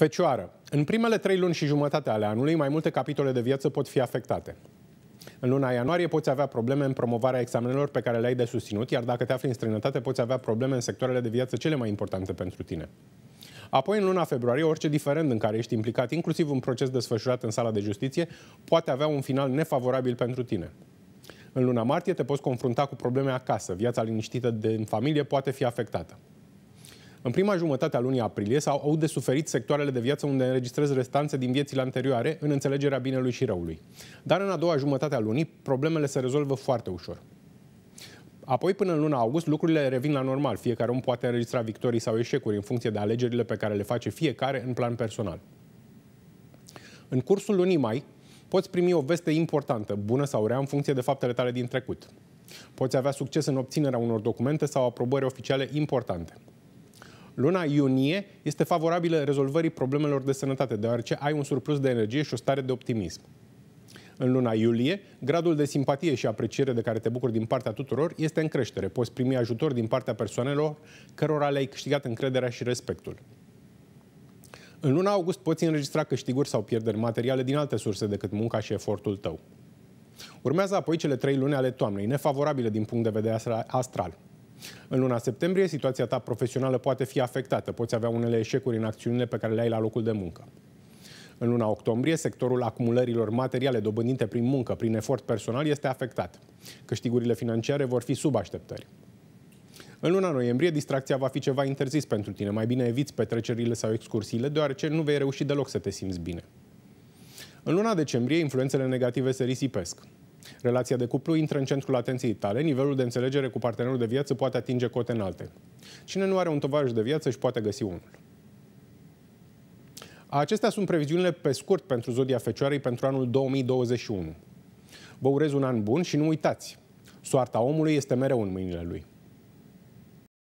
Fecioară. În primele trei luni și jumătate ale anului, mai multe capitole de viață pot fi afectate. În luna ianuarie poți avea probleme în promovarea examenelor pe care le-ai de susținut, iar dacă te afli în străinătate, poți avea probleme în sectoarele de viață cele mai importante pentru tine. Apoi, în luna februarie, orice diferent în care ești implicat, inclusiv un proces desfășurat în sala de justiție, poate avea un final nefavorabil pentru tine. În luna martie te poți confrunta cu probleme acasă. Viața liniștită de familie poate fi afectată. În prima jumătate a lunii aprilie s-au au de suferit sectoarele de viață unde înregistrez restanțe din viețile anterioare în înțelegerea binelui și răului. Dar în a doua jumătate a lunii, problemele se rezolvă foarte ușor. Apoi, până în luna august, lucrurile revin la normal. Fiecare om poate înregistra victorii sau eșecuri în funcție de alegerile pe care le face fiecare în plan personal. În cursul lunii mai, poți primi o veste importantă, bună sau rea, în funcție de faptele tale din trecut. Poți avea succes în obținerea unor documente sau aprobări oficiale importante. Luna iunie este favorabilă rezolvării problemelor de sănătate, deoarece ai un surplus de energie și o stare de optimism. În luna iulie, gradul de simpatie și apreciere de care te bucuri din partea tuturor este în creștere. Poți primi ajutor din partea persoanelor cărora le-ai câștigat încrederea și respectul. În luna august poți înregistra câștiguri sau pierderi materiale din alte surse decât munca și efortul tău. Urmează apoi cele trei luni ale toamnei, nefavorabile din punct de vedere astral. În luna septembrie, situația ta profesională poate fi afectată. Poți avea unele eșecuri în acțiunile pe care le ai la locul de muncă. În luna octombrie, sectorul acumulărilor materiale dobândite prin muncă, prin efort personal, este afectat. Câștigurile financiare vor fi sub așteptări. În luna noiembrie, distracția va fi ceva interzis pentru tine. Mai bine eviți petrecerile sau excursiile, deoarece nu vei reuși deloc să te simți bine. În luna decembrie, influențele negative se risipesc. Relația de cuplu intră în centrul atenției tale, nivelul de înțelegere cu partenerul de viață poate atinge cote înalte. Cine nu are un tovarăș de viață își poate găsi unul. Acestea sunt previziunile pe scurt pentru Zodia Fecioarei pentru anul 2021. Vă urez un an bun și nu uitați, soarta omului este mereu în mâinile lui.